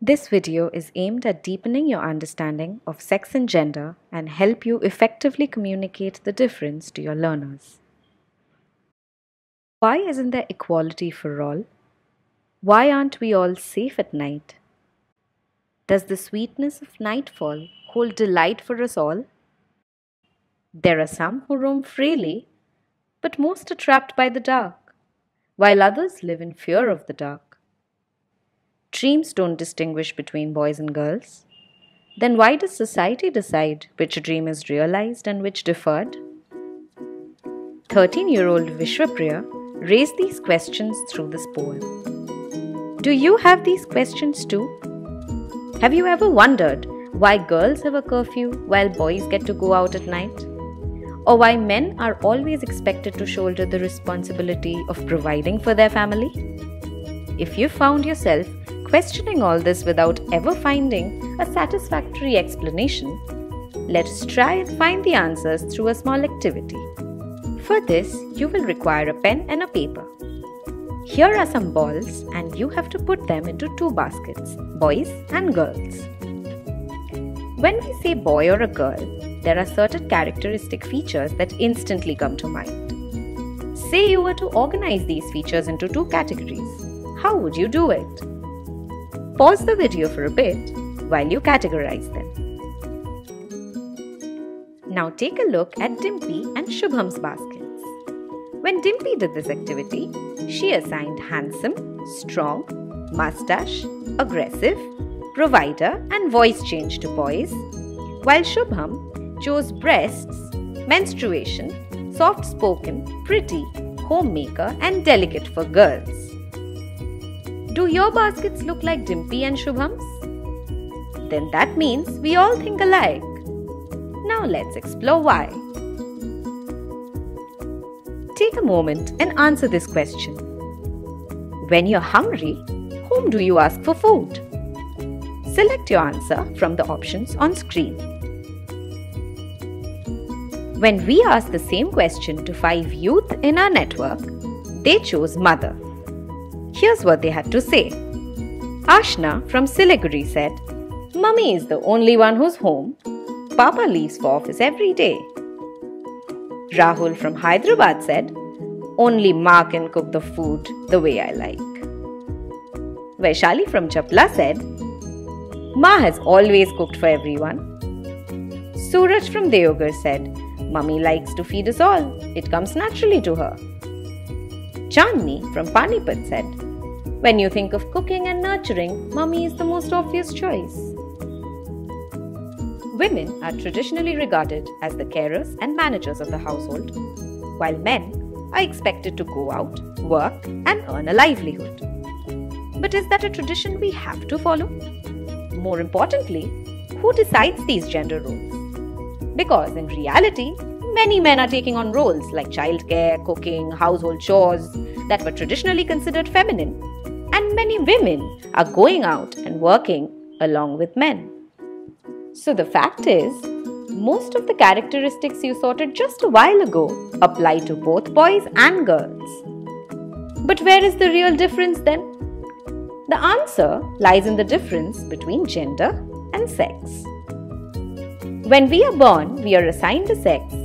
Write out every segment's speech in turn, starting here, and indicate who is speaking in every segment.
Speaker 1: This video is aimed at deepening your understanding of sex and gender and help you effectively communicate the difference to your learners. Why isn't there equality for all? Why aren't we all safe at night? Does the sweetness of nightfall hold delight for us all? There are some who roam freely, but most are trapped by the dark, while others live in fear of the dark. Dreams don't distinguish between boys and girls. Then why does society decide which dream is realized and which deferred? 13 year old Vishwapriya raised these questions through this poem. Do you have these questions too? Have you ever wondered why girls have a curfew while boys get to go out at night? Or why men are always expected to shoulder the responsibility of providing for their family? If you found yourself questioning all this without ever finding a satisfactory explanation, let us try and find the answers through a small activity. For this, you will require a pen and a paper. Here are some balls, and you have to put them into two baskets boys and girls. When we say boy or a girl, there are certain characteristic features that instantly come to mind. Say you were to organize these features into two categories. How would you do it? Pause the video for a bit while you categorize them. Now take a look at Dimpy and Shubham's baskets. When Dimpy did this activity, she assigned handsome, strong, mustache, aggressive, provider, and voice change to boys, while Shubham chose breasts, menstruation, soft spoken, pretty, homemaker, and delicate for girls. Do your baskets look like Dimpy and Shubham's? Then that means we all think alike. Now let's explore why. Take a moment and answer this question. When you're hungry, whom do you ask for food? Select your answer from the options on screen. When we asked the same question to five youth in our network, they chose mother. Here's what they had to say. Ashna from Siliguri said, Mummy is the only one who's home. Papa leaves for office every day. Rahul from Hyderabad said, Only Ma can cook the food the way I like. Vaishali from Chapla said, Ma has always cooked for everyone. Suraj from Deogar said, Mummy likes to feed us all. It comes naturally to her. Chandni from Panipat said, when you think of cooking and nurturing, mummy is the most obvious choice. Women are traditionally regarded as the carers and managers of the household, while men are expected to go out, work, and earn a livelihood. But is that a tradition we have to follow? More importantly, who decides these gender roles? Because in reality, many men are taking on roles like childcare, cooking, household chores that were traditionally considered feminine and many women are going out and working along with men. So the fact is, most of the characteristics you sorted just a while ago apply to both boys and girls. But where is the real difference then? The answer lies in the difference between gender and sex. When we are born, we are assigned a sex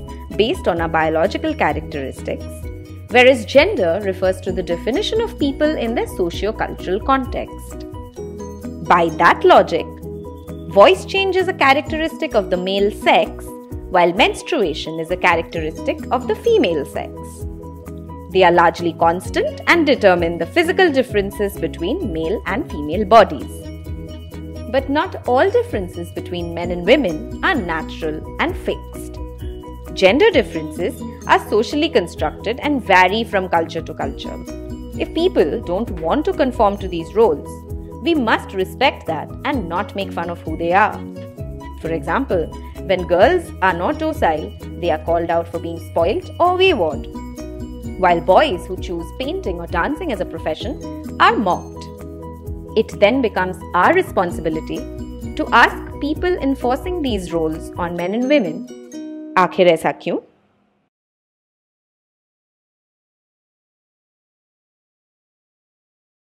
Speaker 1: based on our biological characteristics whereas gender refers to the definition of people in their socio-cultural context. By that logic, voice change is a characteristic of the male sex, while menstruation is a characteristic of the female sex. They are largely constant and determine the physical differences between male and female bodies. But not all differences between men and women are natural and fixed. Gender differences are socially constructed and vary from culture to culture. If people don't want to conform to these roles, we must respect that and not make fun of who they are. For example, when girls are not docile, they are called out for being spoilt or wayward. While boys who choose painting or dancing as a profession are mocked. It then becomes our responsibility to ask people enforcing these roles on men and women आखिर ऐसा क्यों?